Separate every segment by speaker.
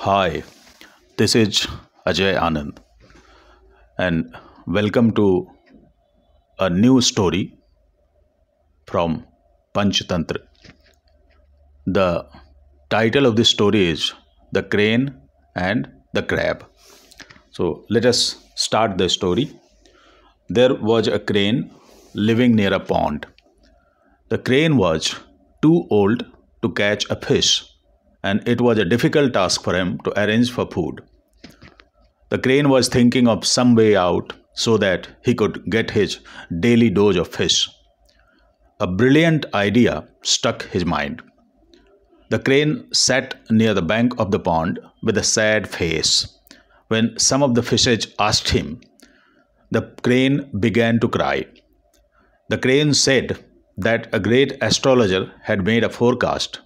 Speaker 1: Hi, this is Ajay Anand, and welcome to a new story from Panchatantra. The title of this story is The Crane and the Crab. So, let us start the story. There was a crane living near a pond. The crane was too old to catch a fish, and it was a difficult task for him to arrange for food. The crane was thinking of some way out so that he could get his daily dose of fish. A brilliant idea struck his mind. The crane sat near the bank of the pond with a sad face. When some of the fishes asked him, the crane began to cry. The crane said that a great astrologer had made a forecast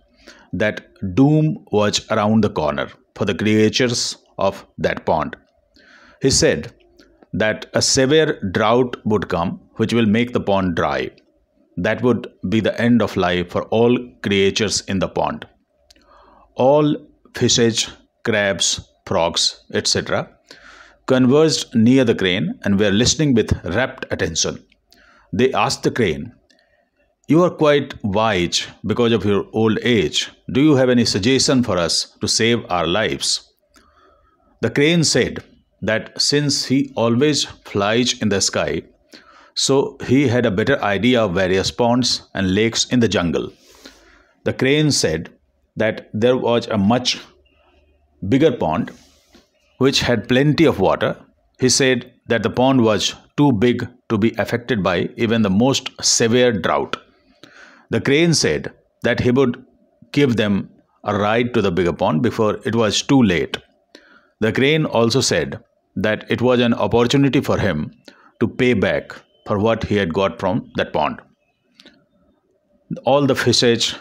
Speaker 1: that doom was around the corner for the creatures of that pond. He said that a severe drought would come which will make the pond dry. That would be the end of life for all creatures in the pond. All fishes, crabs, frogs, etc., converged near the crane and were listening with rapt attention. They asked the crane, You are quite wise because of your old age. Do you have any suggestion for us to save our lives? The crane said that since he always flies in the sky, so he had a better idea of various ponds and lakes in the jungle. The crane said that there was a much bigger pond which had plenty of water. He said that the pond was too big to be affected by even the most severe drought. The crane said that he would give them a ride to the bigger pond before it was too late. The crane also said that it was an opportunity for him to pay back for what he had got from that pond. All the fishes,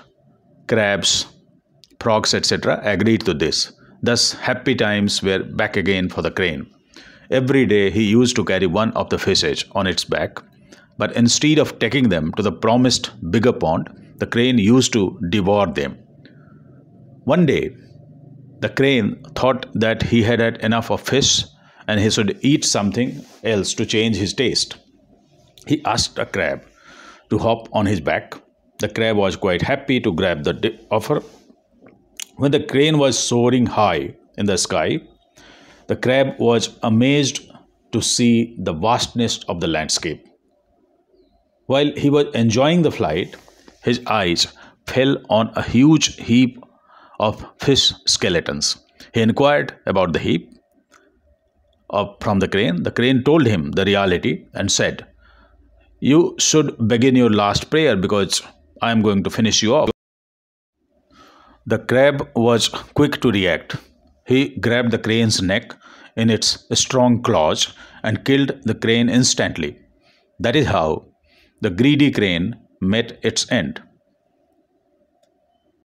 Speaker 1: crabs, frogs, etc., agreed to this. Thus, happy times were back again for the crane. Every day he used to carry one of the fishes on its back, but instead of taking them to the promised bigger pond, the crane used to devour them. One day, the crane thought that he had had enough of fish and he should eat something else to change his taste. He asked a crab to hop on his back. The crab was quite happy to grab the offer when the crane was soaring high in the sky, the crab was amazed to see the vastness of the landscape. While he was enjoying the flight, his eyes fell on a huge heap of fish skeletons. He inquired about the heap from the crane. The crane told him the reality and said, You should begin your last prayer because I am going to finish you off. The crab was quick to react. He grabbed the crane's neck in its strong claws and killed the crane instantly. That is how the greedy crane met its end.